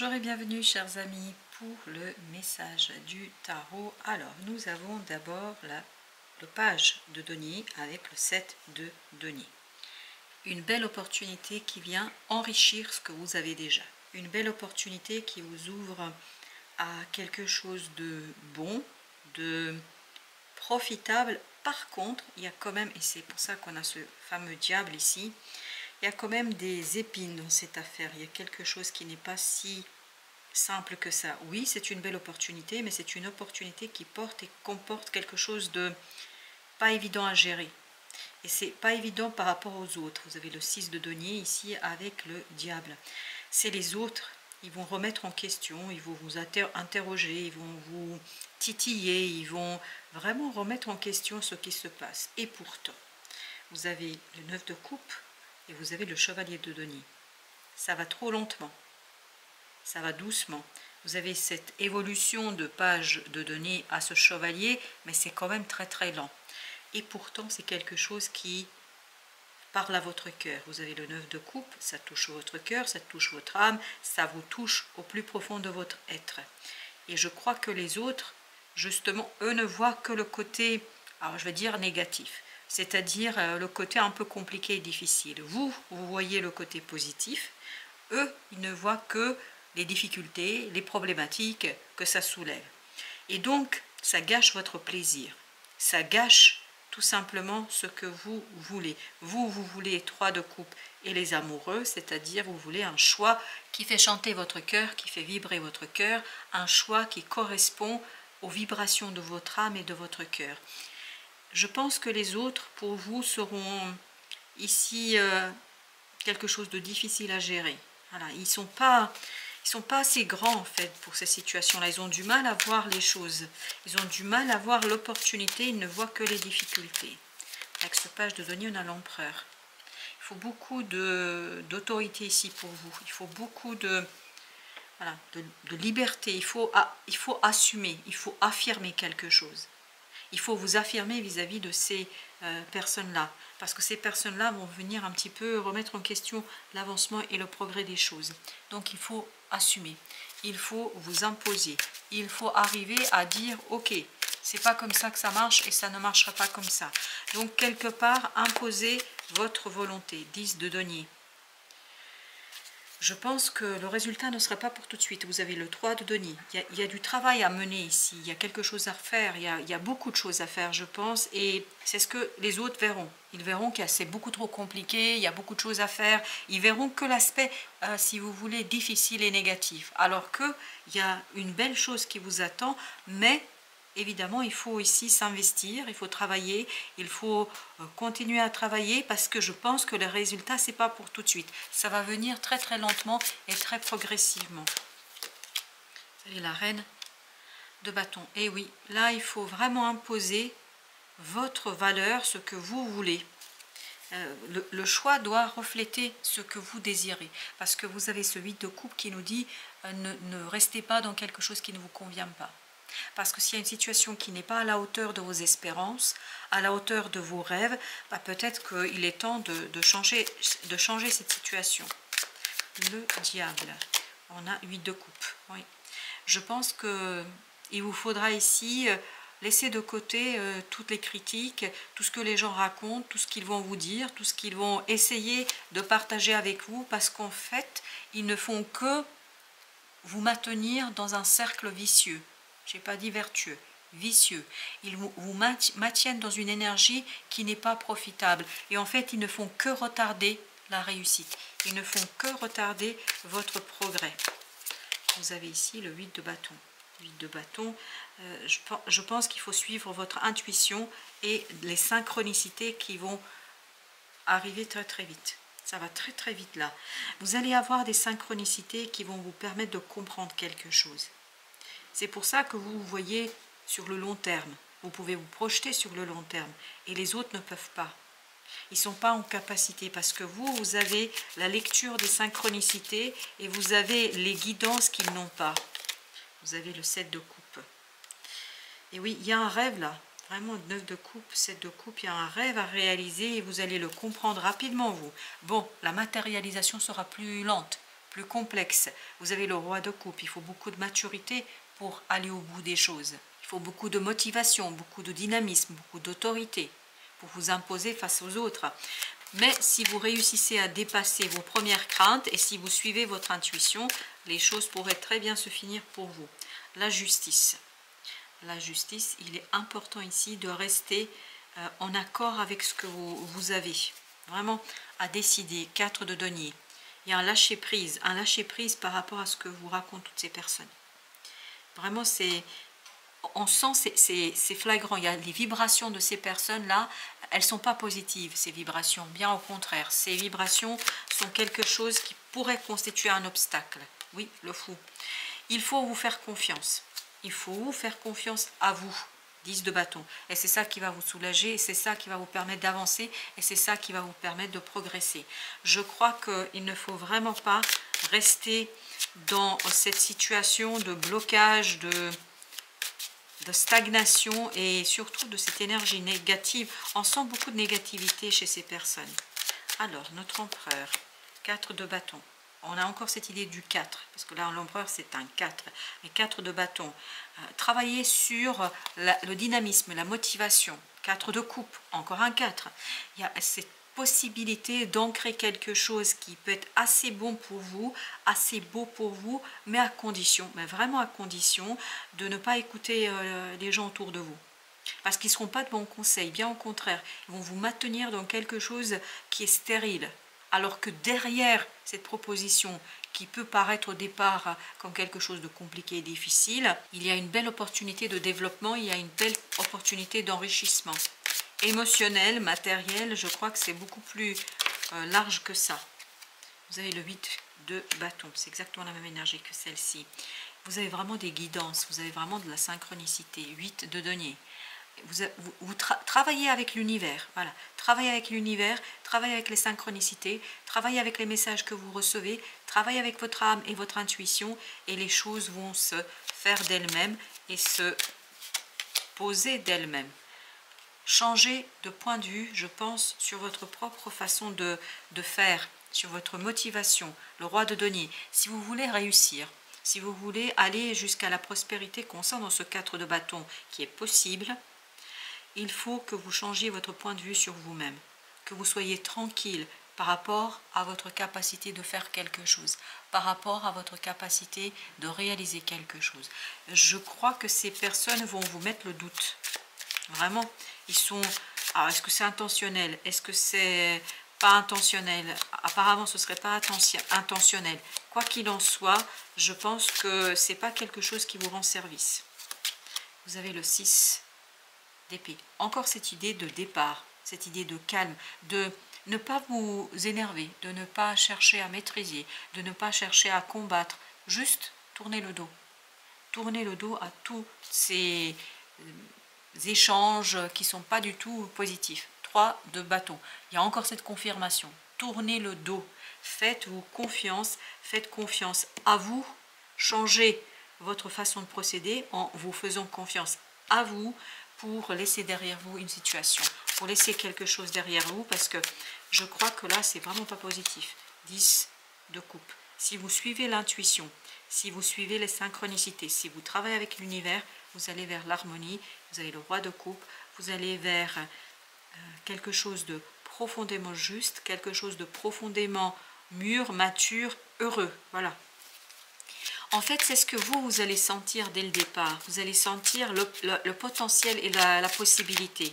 Bonjour et bienvenue chers amis pour le message du tarot. Alors nous avons d'abord la le page de denier avec le 7 de denier. Une belle opportunité qui vient enrichir ce que vous avez déjà. Une belle opportunité qui vous ouvre à quelque chose de bon, de profitable. Par contre, il y a quand même, et c'est pour ça qu'on a ce fameux diable ici, il y a quand même des épines dans cette affaire. Il y a quelque chose qui n'est pas si simple que ça. Oui, c'est une belle opportunité, mais c'est une opportunité qui porte et comporte quelque chose de pas évident à gérer. Et c'est pas évident par rapport aux autres. Vous avez le 6 de denier ici avec le diable. C'est les autres, ils vont remettre en question, ils vont vous interroger, ils vont vous titiller, ils vont vraiment remettre en question ce qui se passe. Et pourtant, vous avez le 9 de coupe et vous avez le chevalier de denier. Ça va trop lentement. Ça va doucement. Vous avez cette évolution de page de denier à ce chevalier, mais c'est quand même très très lent. Et pourtant, c'est quelque chose qui parle à votre cœur. Vous avez le 9 de coupe, ça touche votre cœur, ça touche votre âme, ça vous touche au plus profond de votre être. Et je crois que les autres, justement, eux ne voient que le côté, alors je vais dire négatif, c'est-à-dire euh, le côté un peu compliqué et difficile. Vous, vous voyez le côté positif, eux, ils ne voient que les difficultés, les problématiques que ça soulève. Et donc, ça gâche votre plaisir, ça gâche tout simplement ce que vous voulez. Vous, vous voulez trois de coupe et les amoureux, c'est-à-dire vous voulez un choix qui fait chanter votre cœur, qui fait vibrer votre cœur, un choix qui correspond aux vibrations de votre âme et de votre cœur. Je pense que les autres, pour vous, seront ici euh, quelque chose de difficile à gérer. Voilà, ils ne sont pas sont pas assez grands en fait pour ces situations-là. Ils ont du mal à voir les choses. Ils ont du mal à voir l'opportunité. Ils ne voient que les difficultés. Avec ce page de données, on a l'empereur. Il faut beaucoup d'autorité ici pour vous. Il faut beaucoup de, de, liberté. Il faut, il faut assumer. Il faut affirmer quelque chose. Il faut vous affirmer vis-à-vis de ces euh, personnes-là. Parce que ces personnes-là vont venir un petit peu remettre en question l'avancement et le progrès des choses. Donc il faut assumer. Il faut vous imposer. Il faut arriver à dire, ok, c'est pas comme ça que ça marche et ça ne marchera pas comme ça. Donc quelque part, imposer votre volonté. 10 de denier je pense que le résultat ne serait pas pour tout de suite. Vous avez le 3 de Denis. Il y, a, du travail à mener ici. Il y a quelque chose à faire. Il y a, beaucoup de choses à faire, je pense. Et c'est ce que les autres verront. Ils verront que c'est beaucoup trop compliqué. Il y a beaucoup de choses à faire. Ils verront que l'aspect, euh, si vous voulez, difficile et négatif. Alors qu'il y a une belle chose qui vous attend, mais évidemment, il faut ici s'investir, il faut travailler, il faut euh, continuer à travailler parce que je pense que le résultat, c'est pas pour tout de suite. Ça va venir très très lentement et très progressivement. Avez la reine de bâton. Et oui, là, il faut vraiment imposer votre valeur, ce que vous voulez. Euh, le, choix doit refléter ce que vous désirez. Parce que vous avez ce 8 de coupe qui nous dit euh, ne restez pas dans quelque chose qui ne vous convient pas. Parce que s'il y a une situation qui n'est pas à la hauteur de vos espérances, à la hauteur de vos rêves, bah, peut-être qu'il est temps de, changer, cette situation. Le diable. On a 8 de coupe. Je pense qu'il vous faudra ici euh, laisser de côté euh, toutes les critiques, tout ce que les gens racontent, tout ce qu'ils vont vous dire, tout ce qu'ils vont essayer de partager avec vous, parce qu'en fait, ils ne font que vous maintenir dans un cercle vicieux je n'ai pas dit vertueux, vicieux. Ils vous, maintiennent dans une énergie qui n'est pas profitable. Et en fait, ils ne font que retarder la réussite. Ils ne font que retarder votre progrès. Vous avez ici le 8 de bâton. 8 de bâton, euh, je, pense qu'il faut suivre votre intuition et les synchronicités qui vont arriver très très vite. Ça va très très vite là. Vous allez avoir des synchronicités qui vont vous permettre de comprendre quelque chose. C'est pour ça que vous voyez sur le long terme. Vous pouvez vous projeter sur le long terme et les autres ne peuvent pas. Ils ne sont pas en capacité parce que vous, vous avez la lecture des synchronicités et vous avez les guidances qu'ils n'ont pas. Vous avez le 7 de coupe. Et oui, il y a un rêve là. Vraiment, 9 de coupe, 7 de coupe, il y a un rêve à réaliser et vous allez le comprendre rapidement, vous. Bon, la matérialisation sera plus lente, plus complexe. Vous avez le roi de coupe, il faut beaucoup de maturité pour aller au bout des choses. Il faut beaucoup de motivation, beaucoup de dynamisme, beaucoup d'autorité pour vous imposer face aux autres. Mais si vous réussissez à dépasser vos premières craintes et si vous suivez votre intuition, les choses pourraient très bien se finir pour vous. La justice. La justice, il est important ici de rester euh, en accord avec ce que vous, avez. Vraiment à décider. Quatre de denier. Il y a un lâcher prise. Un lâcher prise par rapport à ce que vous racontent toutes ces personnes. Vraiment, c'est on sent, c'est flagrant, il y a les vibrations de ces personnes-là, elles ne sont pas positives, ces vibrations, bien au contraire. Ces vibrations sont quelque chose qui pourrait constituer un obstacle. Oui, le fou. Il faut vous faire confiance. Il faut vous faire confiance à vous. 10 de bâton. Et c'est ça qui va vous soulager, et c'est ça qui va vous permettre d'avancer, et c'est ça qui va vous permettre de progresser. Je crois qu'il ne faut vraiment pas rester dans cette situation de blocage, de, stagnation et surtout de cette énergie négative. On sent beaucoup de négativité chez ces personnes. Alors, notre empereur, 4 de bâton. On a encore cette idée du 4, parce que là, l'empereur, c'est un 4. Mais 4 de bâton. Euh, travailler sur le dynamisme, la motivation. 4 de coupe, encore un 4. Il y a cette possibilité d'ancrer quelque chose qui peut être assez bon pour vous, assez beau pour vous, mais à condition, mais vraiment à condition de ne pas écouter euh, les gens autour de vous. Parce qu'ils ne seront pas de bons conseils, bien au contraire, ils vont vous maintenir dans quelque chose qui est stérile. Alors que derrière cette proposition qui peut paraître au départ comme quelque chose de compliqué et difficile, il y a une belle opportunité de développement, il y a une belle opportunité d'enrichissement émotionnel, matériel, je crois que c'est beaucoup plus euh, large que ça. Vous avez le 8 de bâton, c'est exactement la même énergie que celle-ci. Vous avez vraiment des guidances, vous avez vraiment de la synchronicité. 8 de denier. Vous, travaillez avec l'univers, voilà. Travaillez avec l'univers, travaillez avec les synchronicités, travaillez avec les messages que vous recevez, travaillez avec votre âme et votre intuition et les choses vont se faire d'elles-mêmes et se poser d'elles-mêmes changer de point de vue, je pense, sur votre propre façon de, faire, sur votre motivation. Le roi de denier, si vous voulez réussir, si vous voulez aller jusqu'à la prospérité qu'on sent dans ce 4 de bâton qui est possible, il faut que vous changiez votre point de vue sur vous-même, que vous soyez tranquille par rapport à votre capacité de faire quelque chose, par rapport à votre capacité de réaliser quelque chose. Je crois que ces personnes vont vous mettre le doute. Vraiment, ils sont... Alors, est-ce que c'est intentionnel? Est-ce que c'est pas intentionnel? Apparemment, ce serait pas intentionnel. Quoi qu'il en soit, je pense que c'est pas quelque chose qui vous rend service. Vous avez le 6 d'épée. Encore cette idée de départ, cette idée de calme, de ne pas vous énerver, de ne pas chercher à maîtriser, de ne pas chercher à combattre, juste tourner le dos. Tourner le dos à tous ces échanges qui ne sont pas du tout positifs. 3 de bâton. Il y a encore cette confirmation. Tournez le dos. Faites-vous confiance. Faites confiance à vous. Changez votre façon de procéder en vous faisant confiance à vous pour laisser derrière vous une situation, pour laisser quelque chose derrière vous parce que je crois que là, c'est vraiment pas positif. 10 de coupe. Si vous suivez l'intuition, si vous suivez les synchronicités, si vous travaillez avec l'univers, vous allez vers l'harmonie, vous avez le roi de coupe, vous allez vers euh, quelque chose de profondément juste, quelque chose de profondément mûr, mature, heureux. Voilà. En fait, c'est ce que vous, vous allez sentir dès le départ. Vous allez sentir le, potentiel et la, possibilité.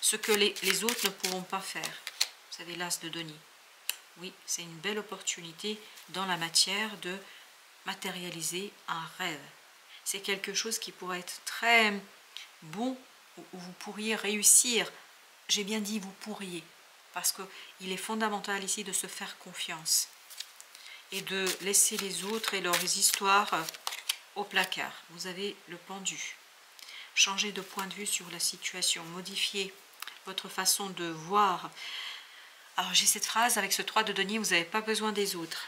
Ce que les, les, autres ne pourront pas faire. Vous avez l'as de Denis. Oui, c'est une belle opportunité dans la matière de matérialiser un rêve c'est quelque chose qui pourrait être très bon, où vous pourriez réussir. J'ai bien dit vous pourriez, parce qu'il est fondamental ici de se faire confiance et de laisser les autres et leurs histoires au placard. Vous avez le pendu. Changez de point de vue sur la situation, modifiez votre façon de voir. Alors j'ai cette phrase avec ce 3 de denier, vous n'avez pas besoin des autres.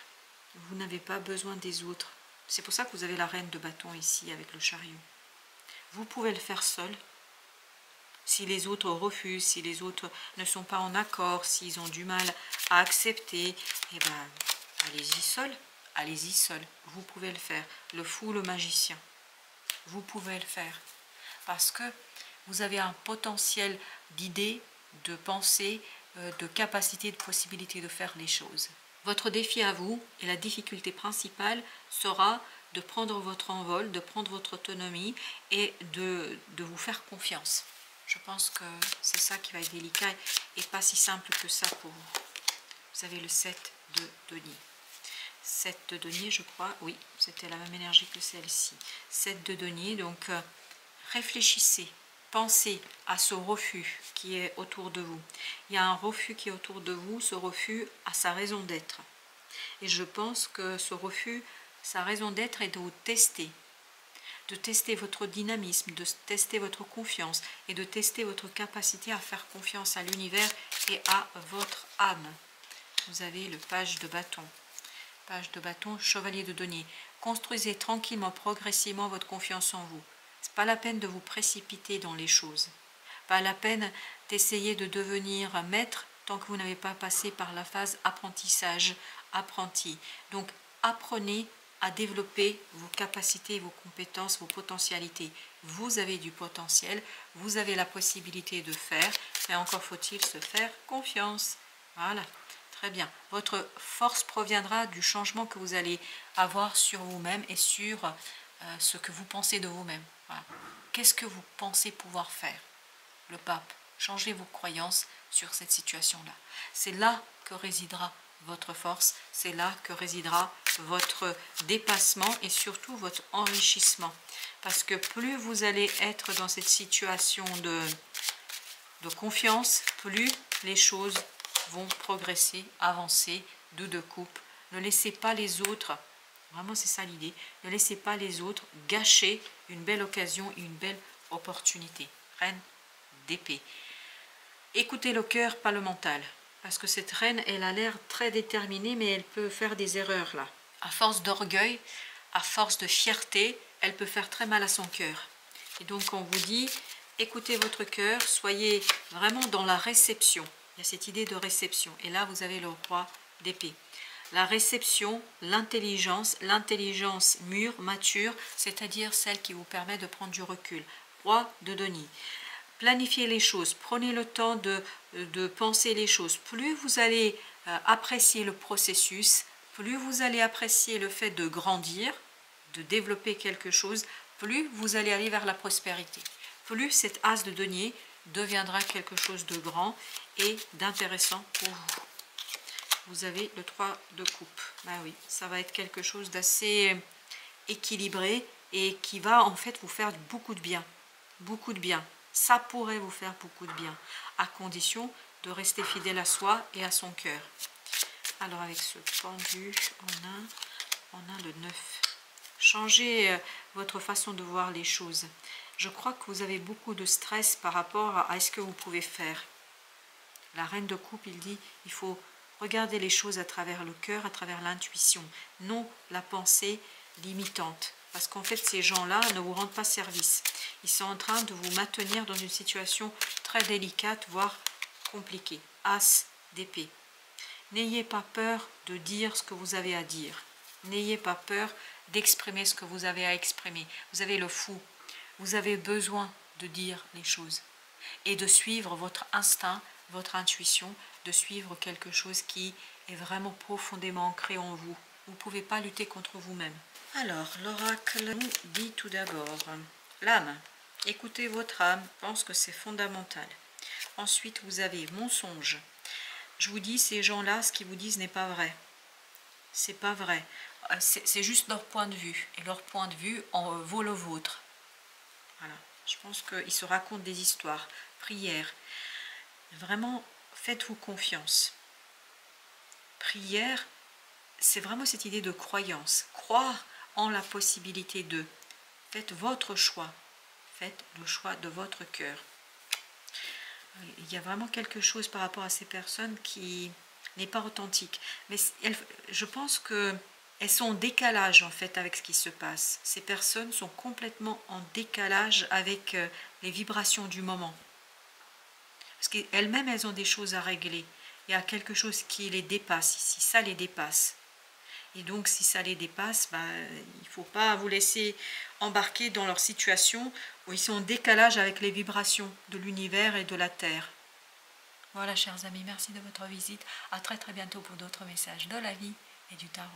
Vous n'avez pas besoin des autres. C'est pour ça que vous avez la reine de bâton ici avec le chariot. Vous pouvez le faire seul. Si les autres refusent, si les autres ne sont pas en accord, s'ils ont du mal à accepter, eh ben, allez-y seul. allez-y seul. Vous pouvez le faire. Le fou, le magicien. Vous pouvez le faire. Parce que vous avez un potentiel d'idées, de pensées, euh, de capacités, de possibilités de faire les choses. Votre défi à vous et la difficulté principale sera de prendre votre envol, de prendre votre autonomie et de, vous faire confiance. Je pense que c'est ça qui va être délicat et pas si simple que ça pour vous. Vous avez le 7 de denier. 7 de denier, je crois. Oui, c'était la même énergie que celle-ci. 7 de denier, donc euh, réfléchissez, pensez à ce refus qui est autour de vous. Il y a un refus qui est autour de vous, ce refus a sa raison d'être. Et je pense que ce refus, sa raison d'être est de vous tester, de tester votre dynamisme, de tester votre confiance et de tester votre capacité à faire confiance à l'univers et à votre âme. Vous avez le page de bâton. Page de bâton, chevalier de denier. Construisez tranquillement, progressivement votre confiance en vous. Pas la peine de vous précipiter dans les choses. Pas la peine d'essayer de devenir maître tant que vous n'avez pas passé par la phase apprentissage, apprenti. Donc apprenez à développer vos capacités, vos compétences, vos potentialités. Vous avez du potentiel, vous avez la possibilité de faire, mais encore faut-il se faire confiance. Voilà. Très bien. Votre force proviendra du changement que vous allez avoir sur vous-même et sur ce que vous pensez de vous-même. Qu'est-ce que vous pensez pouvoir faire Le pape, changez vos croyances sur cette situation-là. C'est là que résidera votre force, c'est là que résidera votre dépassement et surtout votre enrichissement. Parce que plus vous allez être dans cette situation de, de confiance, plus les choses vont progresser, avancer, de deux coupe. Ne laissez pas les autres, vraiment c'est ça l'idée, ne laissez pas les autres gâcher une belle occasion et une belle opportunité. Reine d'épée. Écoutez le cœur, pas le mental. Parce que cette reine, elle a l'air très déterminée, mais elle peut faire des erreurs là. À force d'orgueil, à force de fierté, elle peut faire très mal à son cœur. Et donc on vous dit, écoutez votre cœur, soyez vraiment dans la réception. Il y a cette idée de réception. Et là, vous avez le roi d'épée. La réception, l'intelligence, l'intelligence mûre, mature, c'est-à-dire celle qui vous permet de prendre du recul. Roi de Denis. Planifiez les choses, prenez le temps de, penser les choses. Plus vous allez euh, apprécier le processus, plus vous allez apprécier le fait de grandir, de développer quelque chose, plus vous allez aller vers la prospérité. Plus cette as de denier deviendra quelque chose de grand et d'intéressant pour vous. Vous avez le 3 de coupe. Bah oui, ça va être quelque chose d'assez équilibré et qui va en fait vous faire beaucoup de bien. Beaucoup de bien. Ça pourrait vous faire beaucoup de bien, à condition de rester fidèle à soi et à son cœur. Alors avec ce pendu, on a, on a le 9. Changez euh, votre façon de voir les choses. Je crois que vous avez beaucoup de stress par rapport à ce que vous pouvez faire. La reine de coupe, il dit, il faut regarder les choses à travers le cœur, à travers l'intuition, non la pensée limitante. Parce qu'en fait, ces gens-là ne vous rendent pas service. Ils sont en train de vous maintenir dans une situation très délicate, voire compliquée. As d'épée. N'ayez pas peur de dire ce que vous avez à dire. N'ayez pas peur d'exprimer ce que vous avez à exprimer. Vous avez le fou, vous avez besoin de dire les choses et de suivre votre instinct, votre intuition, de suivre quelque chose qui est vraiment profondément ancré en vous. Vous ne pouvez pas lutter contre vous-même. Alors, l'oracle nous dit tout d'abord, l'âme, écoutez votre âme, pense que c'est fondamental. Ensuite, vous avez mensonge. Je vous dis, ces gens-là, ce qu'ils vous disent n'est pas vrai. C'est pas vrai. Euh, c'est juste leur point de vue. Et leur point de vue en vaut le vôtre. Voilà. Je pense qu'ils se racontent des histoires. Prière. Vraiment, faites-vous confiance. Prière, c'est vraiment cette idée de croyance. Croire en la possibilité de. Faites votre choix. Faites le choix de votre cœur. Il y a vraiment quelque chose par rapport à ces personnes qui n'est pas authentique. Mais je pense que elles sont en décalage en fait avec ce qui se passe. Ces personnes sont complètement en décalage avec euh, les vibrations du moment. Parce qu'elles-mêmes, elles ont des choses à régler. Il y a quelque chose qui les dépasse ici, ça les dépasse. Et donc, si ça les dépasse, bah, il ne faut pas vous laisser embarquer dans leur situation où ils sont en décalage avec les vibrations de l'univers et de la Terre. Voilà, chers amis, merci de votre visite. À très très bientôt pour d'autres messages de la vie et du tarot.